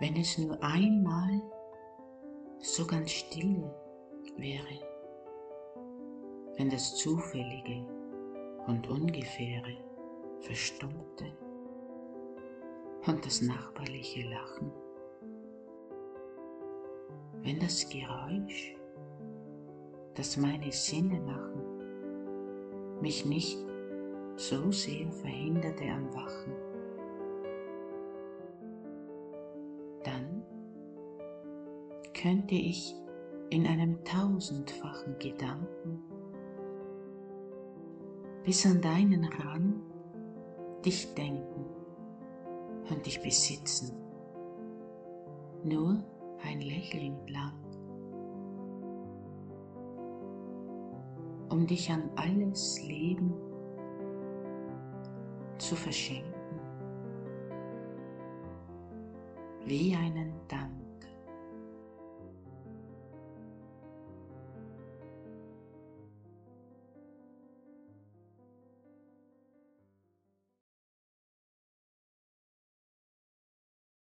wenn es nur einmal so ganz stille wäre, wenn das Zufällige und Ungefähre verstummte und das nachbarliche Lachen, wenn das Geräusch, das meine Sinne machen, mich nicht so sehr verhinderte am Wachen, dann könnte ich in einem tausendfachen Gedanken bis an deinen Rand dich denken und dich besitzen, nur ein Lächeln lang, um dich an alles Leben zu verschenken, wie einen Dank.